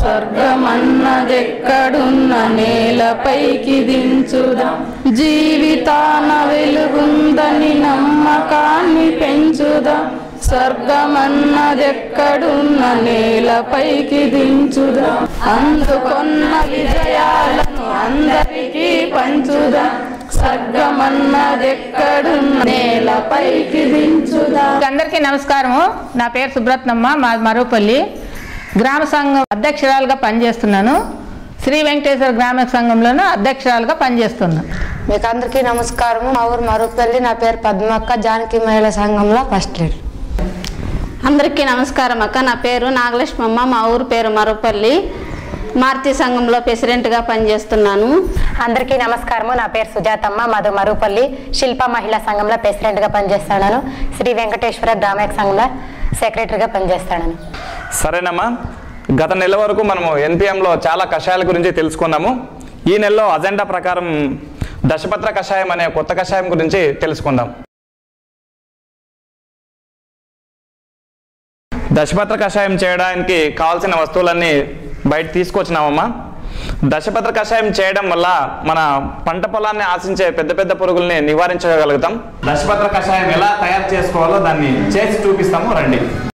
స్వర్గమన్నదెక్కడున్న నేలపైకి దించుదా. జీవితాన వెలుగుందని నమ్మకాన్ని పెంచుదా. స్వర్గమన్నదెక్కడున్న నేలపైకి దించుదా. అందుకొన్న విజయాలను అందరికీ పంచుదా. నేలపైకి దించుదా. అందరికీ నమస్కారము. నా పేరు సుబ్రత్నమ్మ మా మరోపల్లి. గ్రామ సంఘం అధ్యక్షురాలుగా పనిచేస్తున్నాను. శ్రీ వెంకటేశ్వర గ్రామ సంఘంలోనూ అధ్యక్షురాలుగా పనిచేస్తున్నాను మీకు అందరికీ నమస్కారం మా ఊరు మరూపల్లి నా పేరు పద్మక్క జానకి మహిళా సంఘంలో ఫస్ట్ లీడర్ అందరికీ నమస్కారం అక్క. నా పేరు నాగలక్ష్మమ్మ మా ఊరు పేరు మరపల్లి. మారుతి సంఘంలో ప్రెసిడెంట్గా పనిచేస్తున్నాను. అందరికీ నమస్కారము. నా పేరు సుజాతమ్మ మధు మరుపల్లి. శిల్ప మహిళా సంఘంలో ప్రెసిడెంట్గా పనిచేస్తున్నాను. శ్రీ వెంకటేశ్వర గ్రామీణ సంఘంలో సెక్రటరీగా పనిచేస్తాను సరేనమ్మా. గత నెల వరకు మనము ఎన్పిఎంలో చాలా కషాయాల గురించి తెలుసుకున్నాము. ఈ నెలలో అజెండా ప్రకారం దశపత్ర కషాయం అనే కొత్త కషాయం గురించి తెలుసుకుందాం. దశపత్ర కషాయం చేయడానికి కావాల్సిన వస్తువులన్నీ బయట తీసుకొచ్చినామమ్మా. దశపత్ర కషాయం చేయడం వల్ల మన పంట పొలాన్ని ఆశించే పెద్ద పెద్ద పురుగుల్ని నివారించగలుగుతాం. దశపత్ర కషాయం ఎలా తయారు చేసుకోవాలో దాన్ని చేసి చూపిస్తాము. రండి.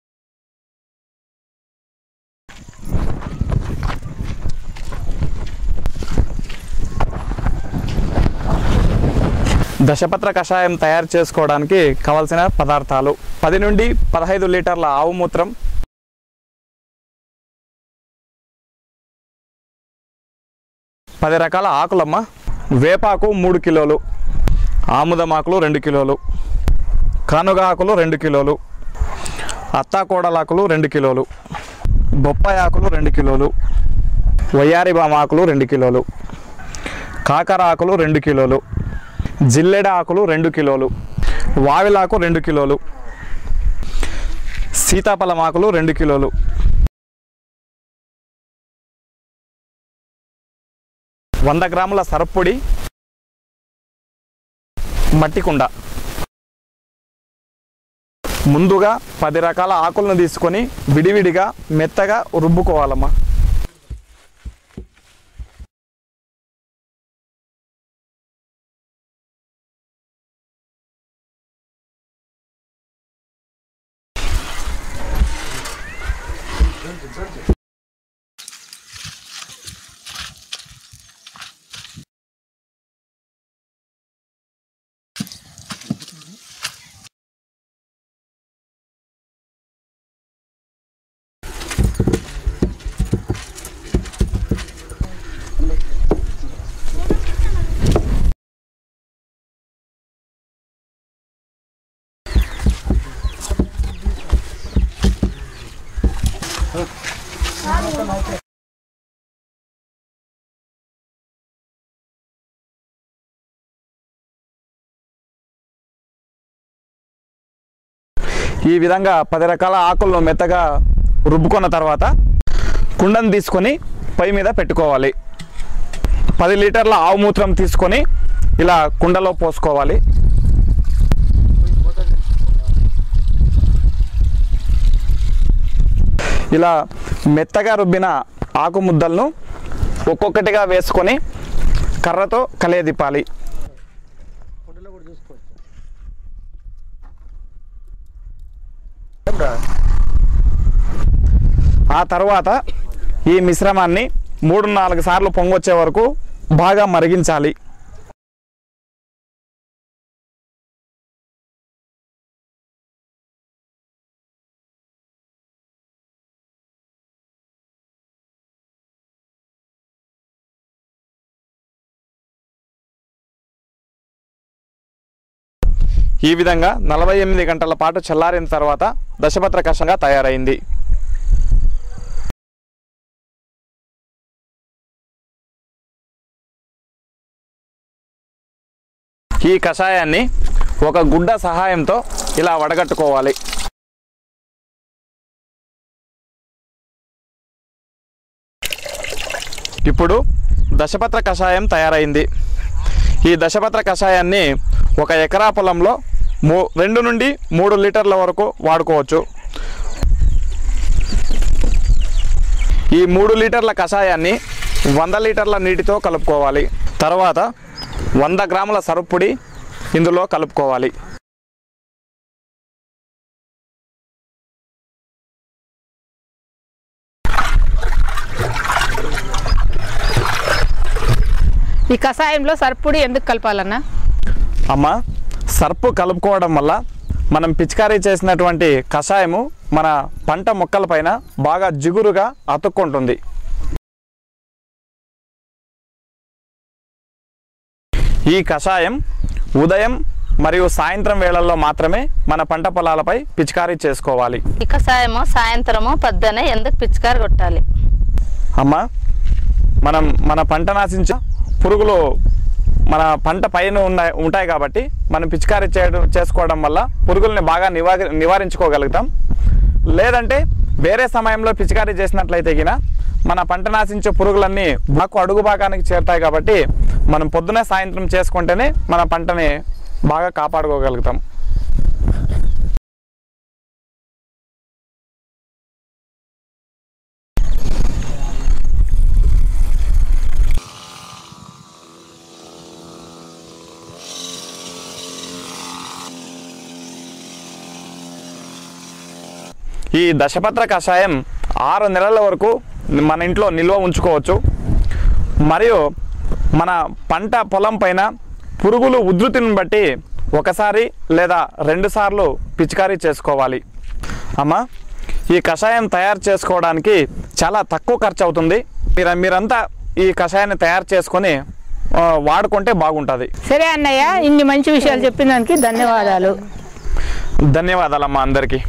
దశపత్ర కషాయం తయారు చేసుకోవడానికి కావలసిన పదార్థాలు పది నుండి పదహైదు లీటర్ల ఆవు మూత్రం పది రకాల ఆకులమ్మ వేపాకు మూడు కిలోలు ఆముదమాకులు రెండు కిలోలు కానుగ ఆకులు రెండు కిలోలు అత్తాకోడలాకులు రెండు కిలోలు బొప్పాయి ఆకులు రెండు కిలోలు వయ్యారి ఆకులు రెండు కిలోలు కాకర ఆకులు రెండు కిలోలు జిల్లెడ ఆకులు రెండు కిలోలు వావిలాకు రెండు కిలోలు సీతాఫలం ఆకులు రెండు కిలోలు. వంద గ్రాముల సరప్పొడి మట్టి కుండ ముందుగా పది రకాల ఆకులను తీసుకొని విడివిడిగా మెత్తగా రుబ్బుకోవాలమ్మా. Georgia. ఈ విధంగా పది రకాల ఆకులను మెత్తగా రుబ్బుకున్న తర్వాత కుండను తీసుకొని పై మీద పెట్టుకోవాలి. పది లీటర్ల ఆవు మూత్రం తీసుకొని ఇలా కుండలో పోసుకోవాలి. ఇలా మెత్తగా రుబ్బిన ఆకు ముద్దలను ఒక్కొక్కటిగా వేసుకొని కర్రతో కలియదిప్పాలి ఆ తర్వాత ఈ మిశ్రమాన్ని మూడు నాలుగు సార్లు పొంగొచ్చే వరకు బాగా మరిగించాలి. ఈ విధంగా నలభై ఎనిమిది గంటల పాటు చల్లారిన తర్వాత దశపత్ర కషంగా తయారైంది. ఈ కషాయాన్ని ఒక గుడ్డ సహాయంతో ఇలా వడగట్టుకోవాలి. ఇప్పుడు దశపత్ర కషాయం తయారైంది. ఈ దశపత్ర కషాయాన్ని ఒక ఎకరా పొలంలో మూ రెండు నుండి మూడు లీటర్ల వరకు వాడుకోవచ్చు. ఈ మూడు లీటర్ల కషాయాన్ని వంద లీటర్ల నీటితో కలుపుకోవాలి. తర్వాత వంద గ్రాముల సరుపుడి ఇందులో కలుపుకోవాలి. ఈ కషాయంలో సర్పుడి ఎందుకు కలపాలన్నా? అమ్మ సర్పు కలుపుకోవడం వల్ల మనం పిచికారీ చేసినటువంటి కషాయము మన పంట మొక్కలపైన బాగా జిగురుగా అతుక్కుంటుంది. ఈ కషాయం ఉదయం మరియు సాయంత్రం వేళల్లో మాత్రమే మన పంట పొలాలపై పిచికారీ చేసుకోవాలి. ఈ కషాయము సాయంత్రము పొద్దునే ఎందుకు పిచికారి కొట్టాలి? అమ్మ మనం మన పంట నాశించే పురుగులు మన పంట పైన ఉన్నాయి ఉంటాయి కాబట్టి మనం పిచికారీ చేయడం చేసుకోవడం వల్ల పురుగుల్ని బాగా నివారి నివారించుకోగలుగుతాం. లేదంటే వేరే సమయంలో పిచికారీ చేసినట్లయితే గిన మన పంట నాశించే పురుగులన్నీ మాకు అడుగు భాగానికి చేరుతాయి కాబట్టి మనం పొద్దున సాయంత్రం చేసుకుంటేనే మన పంటని బాగా కాపాడుకోగలుగుతాం. ఈ దశపత్ర కషాయం ఆరు నెలల వరకు మన ఇంట్లో నిల్వ ఉంచుకోవచ్చు. మరియు మన పంట పొలం పైన పురుగులు ఉధృతిని బట్టి ఒకసారి లేదా రెండు సార్లు పిచికారీ చేసుకోవాలి. అమ్మ ఈ కషాయం తయారు చేసుకోవడానికి చాలా తక్కువ ఖర్చు అవుతుంది. మీరు మీరంతా ఈ కషాయాన్ని తయారు చేసుకొని వాడుకుంటే బాగుంటుంది. సరే అన్నయ్య ఇన్ని మంచి విషయాలు చెప్పిన దానికి ధన్యవాదాలు. ధన్యవాదాలమ్మా అందరికీ.